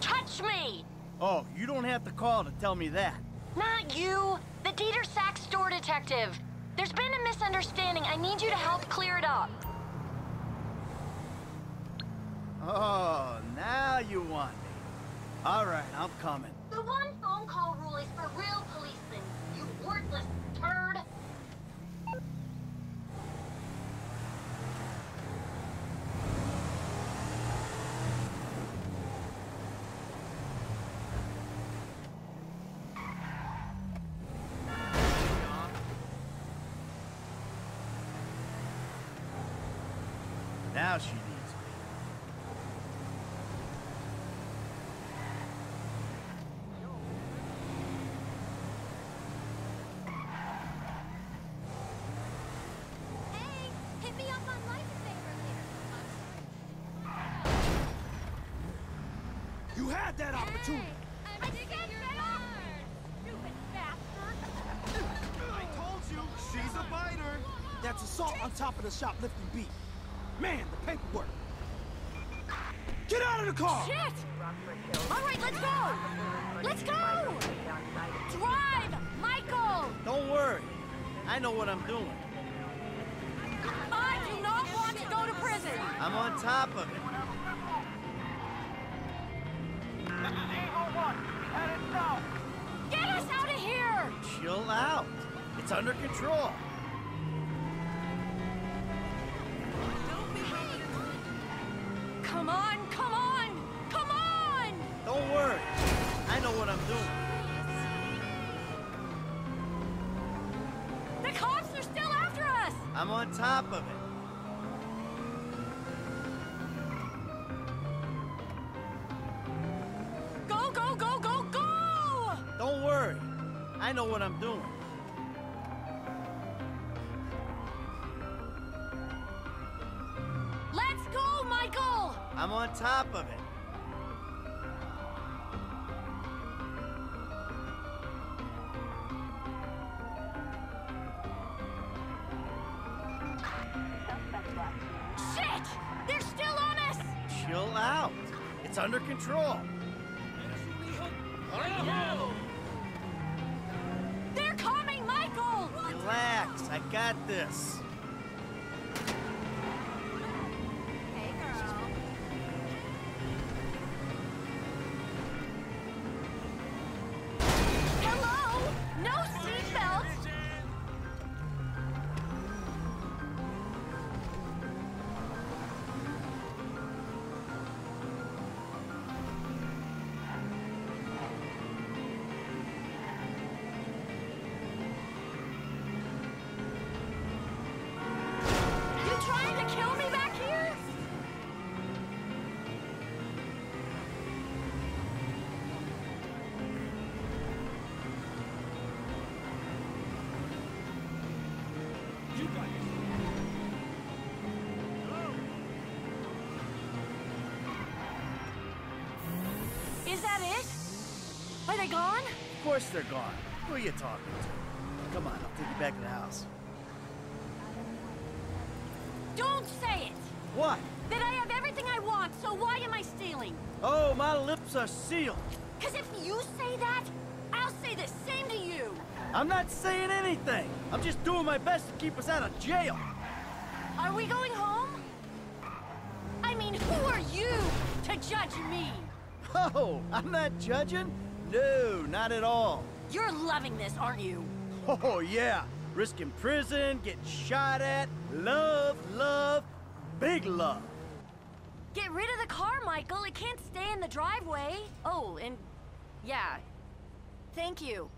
touch me! Oh, you don't have to call to tell me that. Not you! The Didier Sachs store detective! There's been a misunderstanding. I need you to help clear it up. Oh, now you want me. All right, I'm coming. The one phone call rule is for real policemen, you worthless turd! Now she needs me. Hey, hit me up on Lifeinvader later. You had that opportunity. Hey, I did get yours. Stupid bastard. I told you, she's a biter. That's assault on top of the shoplifting beat. Man, the paperwork. Get out of the car! Shit! All right, let's go! Let's go! Drive! Michael! Don't worry. I know what I'm doing. I do not want to go to prison! I'm on top of it. Get us out of here! Chill out. It's under control. I'm on top of it. Go, go, go, go, go! Don't worry. I know what I'm doing. Let's go, Michael! I'm on top of it. Out. It's under control. They're coming, Michael! Relax. I got this. They gone? Of course they're gone. Who are you talking to? Come on, I'll take you back to the house. Don't say it! What? That I have everything I want, so why am I stealing? Oh, my lips are sealed. Cause if you say that, I'll say the same to you! I'm not saying anything. I'm just doing my best to keep us out of jail. Are we going home? I mean, who are you to judge me? Oh, I'm not judging. No, not at all. You're loving this, aren't you? Oh, yeah. Risking prison, getting shot at. Love, love, big love. Get rid of the car, Michael. It can't stay in the driveway. Oh, and yeah. Thank you.